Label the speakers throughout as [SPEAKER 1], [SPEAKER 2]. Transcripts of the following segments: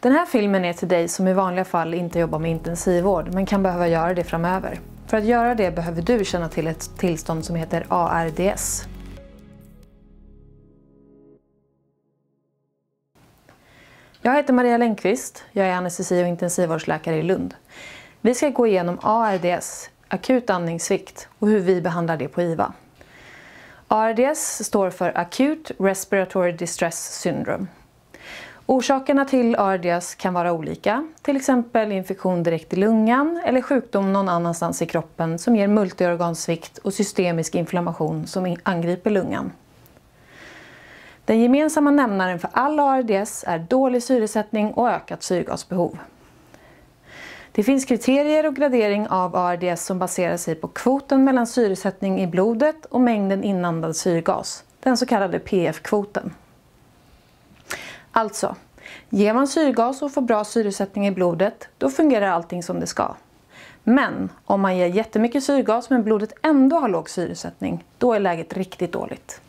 [SPEAKER 1] Den här filmen är till dig som i vanliga fall inte jobbar med intensivvård men kan behöva göra det framöver. För att göra det behöver du känna till ett tillstånd som heter ARDS. Jag heter Maria Längqvist. Jag är anestesi och intensivvårdsläkare i Lund. Vi ska gå igenom ARDS, akut andningssvikt, och hur vi behandlar det på IVA. ARDS står för Acute Respiratory Distress Syndrome. Orsakerna till ARDS kan vara olika, till exempel infektion direkt i lungan eller sjukdom någon annanstans i kroppen som ger multiorgansvikt och systemisk inflammation som angriper lungan. Den gemensamma nämnaren för all ARDS är dålig syresättning och ökat syrgasbehov. Det finns kriterier och gradering av ARDS som baserar sig på kvoten mellan syresättning i blodet och mängden inandad syrgas, den så kallade PF-kvoten. Alltså, ger man syrgas och får bra syresättning i blodet, då fungerar allting som det ska. Men om man ger jättemycket syrgas men blodet ändå har låg syresättning, då är läget riktigt dåligt.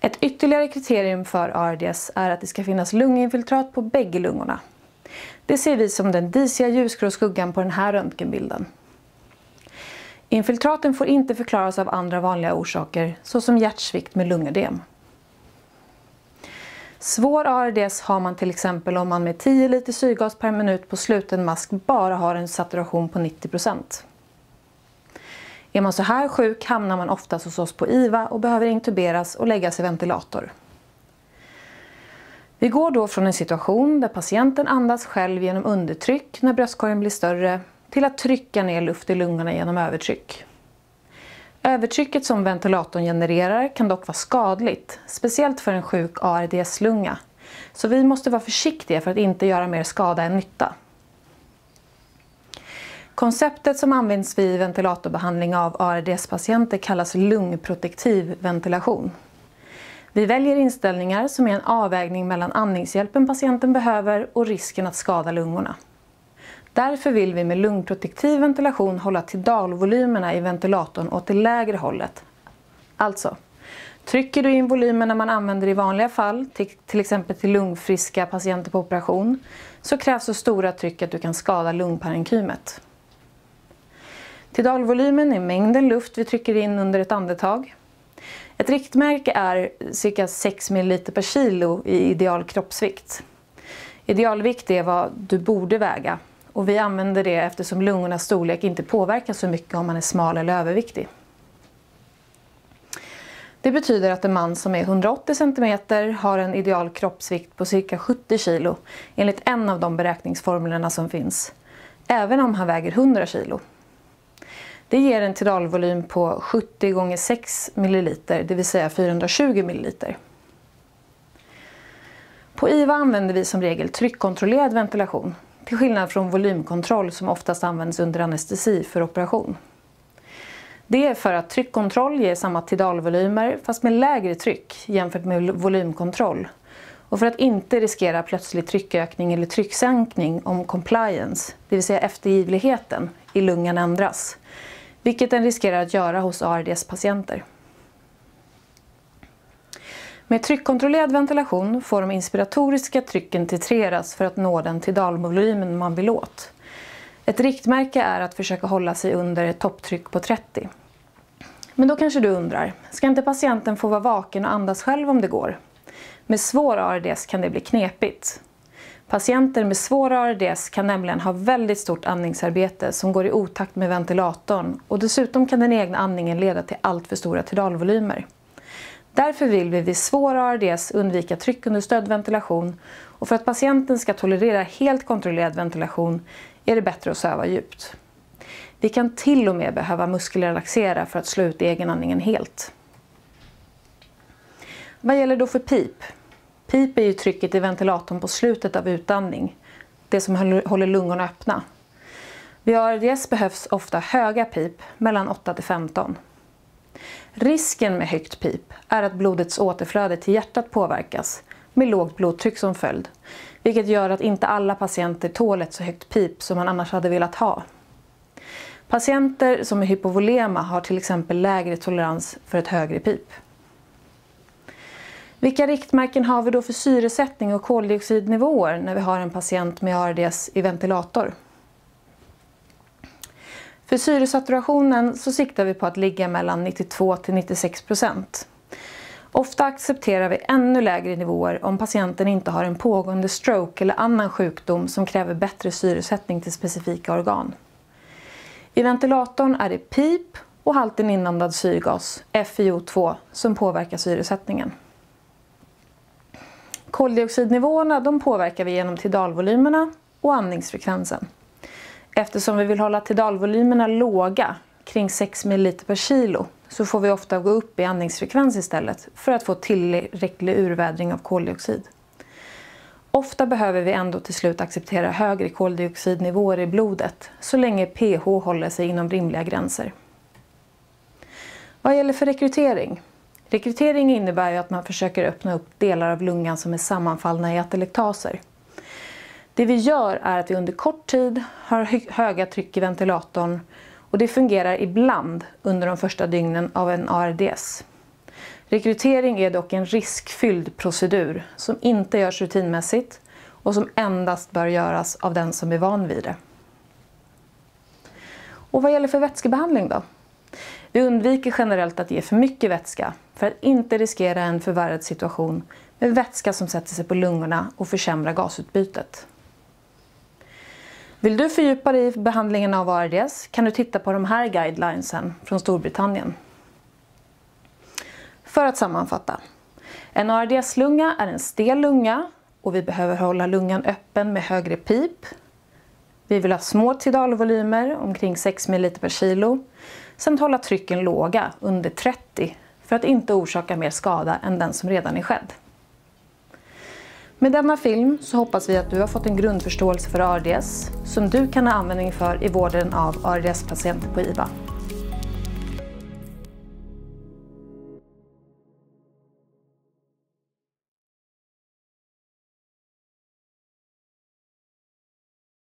[SPEAKER 1] Ett ytterligare kriterium för ARDS är att det ska finnas lunginfiltrat på bägge lungorna. Det ser vi som den disiga ljusgrå skuggan på den här röntgenbilden. Infiltraten får inte förklaras av andra vanliga orsaker såsom hjärtsvikt med lungödem. Svår ARDS har man till exempel om man med 10 liter syrgas per minut på sluten mask bara har en saturation på 90% Är man så här sjuk hamnar man oftast hos oss på IVA och behöver intuberas och läggas i ventilator. Vi går då från en situation där patienten andas själv genom undertryck när bröstkorgen blir större till att trycka ner luft i lungorna genom övertryck. Övertrycket som ventilatorn genererar kan dock vara skadligt, speciellt för en sjuk ARDS-lunga. Så vi måste vara försiktiga för att inte göra mer skada än nytta. Konceptet som används vid ventilatorbehandling av ARDS-patienter kallas lungprotektiv ventilation. Vi väljer inställningar som är en avvägning mellan andningshjälpen patienten behöver och risken att skada lungorna. Därför vill vi med lungprotektiv ventilation hålla tidalvolymerna i ventilatorn åt det lägre hållet. Alltså, trycker du in volymerna man använder i vanliga fall, till, exempel till lungfriska patienter på operation, så krävs så stora tryck att du kan skada lungparenkymet. Tidalvolymen är mängden luft vi trycker in under ett andetag. Ett riktmärke är cirka 6 ml per kilo i ideal kroppsvikt. Idealvikt är vad du borde väga och vi använder det eftersom lungornas storlek inte påverkas så mycket om man är smal eller överviktig. Det betyder att en man som är 180 cm har en ideal kroppsvikt på cirka 70 kg enligt en av de beräkningsformlerna som finns, även om han väger 100 kg. Det ger en tidalvolym på 70 gånger 6 ml, det vill säga 420 ml. På IVA använder vi som regel tryckkontrollerad ventilation, till skillnad från volymkontroll som oftast används under anestesi för operation. Det är för att tryckkontroll ger samma tidalvolymer fast med lägre tryck jämfört med volymkontroll och för att inte riskera plötslig tryckökning eller trycksänkning om compliance, det vill säga eftergivligheten, i lungan ändras vilket den riskerar att göra hos ARDS-patienter. Med tryckkontrollerad ventilation får de inspiratoriska trycken titreras för att nå den tidalvolymen man vill åt. Ett riktmärke är att försöka hålla sig under ett topptryck på 30. Men då kanske du undrar, ska inte patienten få vara vaken och andas själv om det går? Med svår ARDS kan det bli knepigt. Patienter med svår ARDS kan nämligen ha väldigt stort andningsarbete som går i otakt med ventilatorn och dessutom kan den egna andningen leda till alltför stora tidalvolymer. Därför vill vi vid svår ARDS undvika tryckunderstödd ventilation och för att patienten ska tolerera helt kontrollerad ventilation är det bättre att söva djupt. Vi kan till och med behöva muskelrelaxera för att slå ut egenandningen helt. Vad gäller då för PIP? Pip är ju trycket i ventilatorn på slutet av utandning, det som håller lungorna öppna. Vid ARDS behövs ofta höga pip, mellan 8 till 15. Risken med högt pip är att blodets återflöde till hjärtat påverkas, med lågt blodtryck som följd, vilket gör att inte alla patienter tål ett så högt pip som man annars hade velat ha. Patienter som är hypovolema har till exempel lägre tolerans för ett högre pip. Vilka riktmärken har vi då för syresättning och koldioxidnivåer när vi har en patient med ARDS i ventilator? För syresaturationen så siktar vi på att ligga mellan 92 till 96 procent. Ofta accepterar vi ännu lägre nivåer om patienten inte har en pågående stroke eller annan sjukdom som kräver bättre syresättning till specifika organ. I ventilatorn är det PIP och halten inandad syrgas, FiO2, som påverkar syresättningen. Koldioxidnivåerna de påverkar vi genom tidalvolymerna och andningsfrekvensen. Eftersom vi vill hålla tidalvolymerna låga, kring 6 ml per kilo, så får vi ofta gå upp i andningsfrekvens istället för att få tillräcklig urvädring av koldioxid. Ofta behöver vi ändå till slut acceptera högre koldioxidnivåer i blodet så länge pH håller sig inom rimliga gränser. Vad gäller för rekrytering? Rekrytering innebär ju att man försöker öppna upp delar av lungan som är sammanfallna i atelektaser. Det vi gör är att vi under kort tid har höga tryck i ventilatorn och det fungerar ibland under de första dygnen av en ARDS. Rekrytering är dock en riskfylld procedur som inte görs rutinmässigt och som endast bör göras av den som är van vid det. Och vad gäller för vätskebehandling då? Vi undviker generellt att ge för mycket vätska för att inte riskera en förvärrad situation med vätska som sätter sig på lungorna och försämrar gasutbytet. Vill du fördjupa dig i behandlingen av ARDS kan du titta på de här guidelinesen från Storbritannien. För att sammanfatta. En ARDS-lunga är en stel lunga och vi behöver hålla lungan öppen med högre pip. Vi vill ha små tidalvolymer, omkring 6 ml per kilo, samt hålla trycken låga, under 30, för att inte orsaka mer skada än den som redan är skedd. Med denna film så hoppas vi att du har fått en grundförståelse för ARDS som du kan ha användning för i vården av ARDS-patienter på IVA.